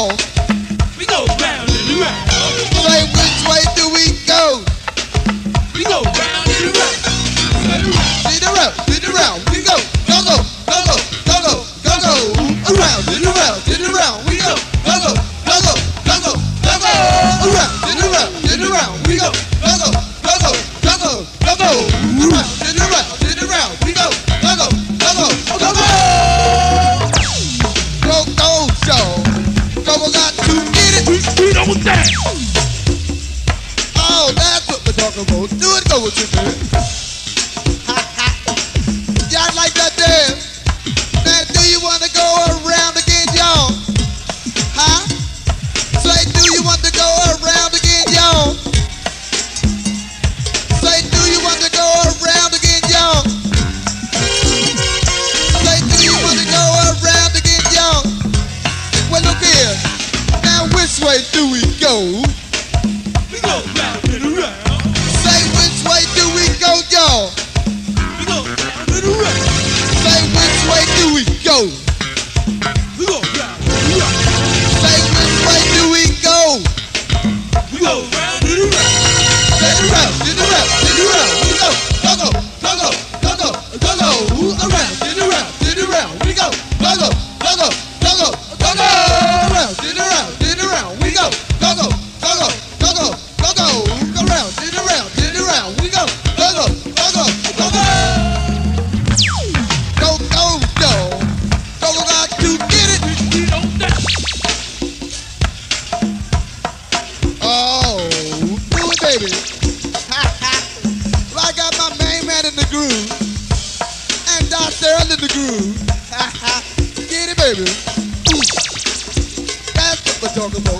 on. We go round and around. Say which way do we go? We go round and around. See around, round, around, the round. We go, go go, go go, go go, go go. Around and around, see around. We go, go go, go go, go go, go go. Around and around, see around. We go, go go, go go, go go, go go. Around and around. go do it, go with your girl. groove. And I say a little groove. Get it, baby. That's what we're talking about.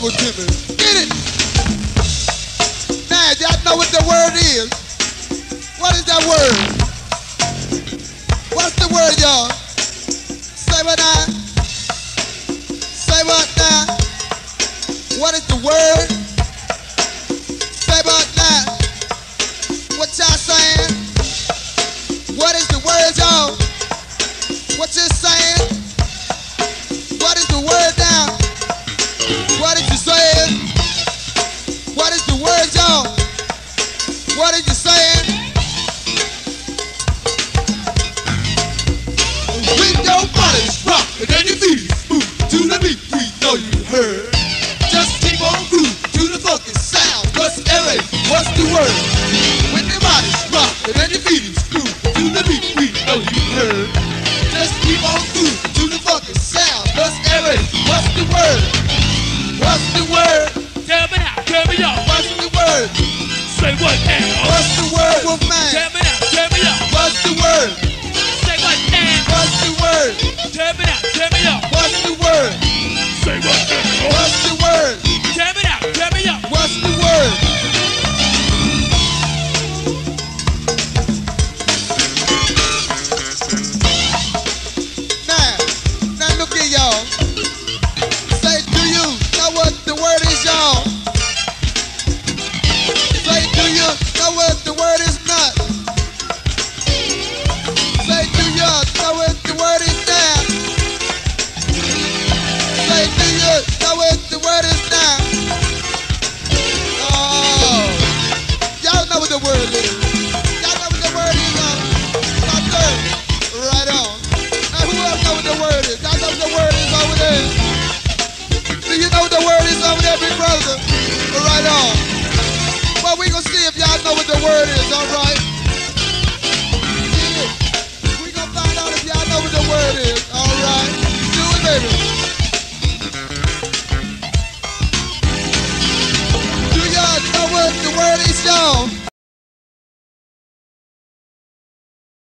over to me. Get it. Now, y'all know what the word is. What is that word? What's the word, y'all? Say what now? Say what now? What is the word? Y'all, what are you saying? When your body's rocking and your feet move to the beat, we know you heard. Just keep on groove to the fucking sound. What's LA? What's the word? When your body's rocking and your feet word. right on. But we gonna see if y'all know what the word is, alright? We gonna find out if y'all know what the word is, alright? Do it, baby. Do y'all know what the word is, y'all?